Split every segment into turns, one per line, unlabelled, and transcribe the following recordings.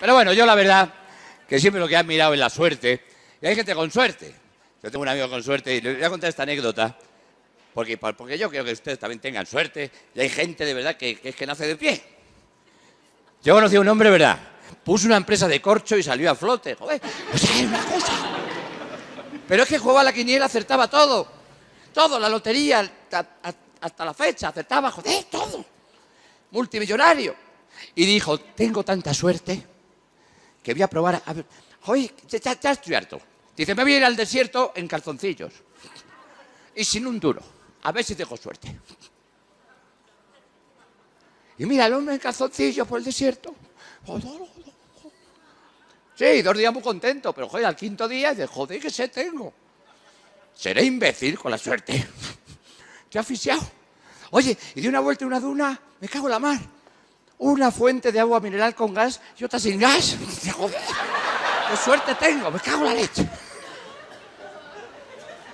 Pero bueno, yo la verdad que siempre lo que he admirado es la suerte. Y hay gente con suerte. Yo tengo un amigo con suerte y le voy a contar esta anécdota. Porque, porque yo creo que ustedes también tengan suerte. Y hay gente de verdad que, es que nace de pie. Yo conocí a un hombre, ¿verdad? Puso una empresa de corcho y salió a flote. Joder, o sea, era una cosa. Pero es que jugaba a la quiniela, acertaba todo. Todo, la lotería, hasta la fecha, acertaba, joder, todo. Multimillonario. Y dijo, tengo tanta suerte que voy a probar a ver. Ya, ya- ya estoy harto. Dice, me voy a ir al desierto en calzoncillos. Y sin un duro. A ver si tengo suerte. Y mira, el hombre en calzoncillos por el desierto. Sí, dos días muy contento, pero joder, al quinto día dice, joder, que sé tengo. Seré imbécil con la suerte. Estoy asfixiado. Oye, y di una vuelta en una duna, me cago en la mar. Una fuente de agua mineral con gas y otra sin gas. Joder, qué suerte tengo, me cago en la leche.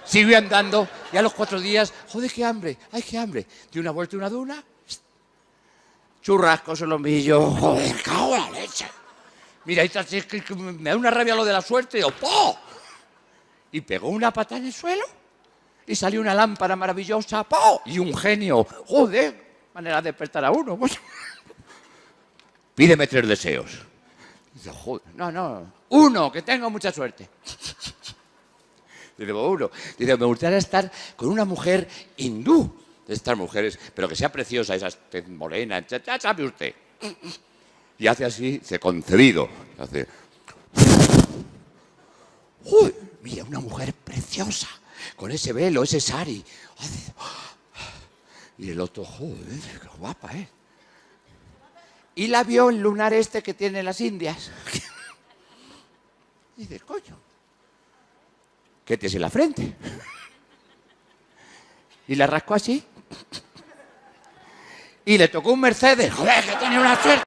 Sigo andando y a los cuatro días, joder, qué hambre, ay, qué hambre. Di una vuelta en una duna, churrascos, solomillo, joder, cago en la leche. Mira, me da una rabia lo de la suerte, y yo, ¡po! Y pegó una pata en el suelo y salió una lámpara maravillosa, ¡po! Y un genio, joder, manera de despertar a uno. Pídeme tres deseos. Dice, joder, no, no, uno, que tengo mucha suerte. Dice, "Pues uno. Dice, me gustaría estar con una mujer hindú, de estas mujeres, pero que sea preciosa, esas tez morena, ya, sabe usted. Y hace así, se concebido. Hace. ¡Uy! Mira, una mujer preciosa, con ese velo, ese sari. Y el otro, joder, qué guapa, ¿eh? Y la vio el lunar este que tiene las Indias. Y dice, coño, ¿qué tienes en la frente? Y la rascó así. Y le tocó un Mercedes. Joder, que tiene una suerte.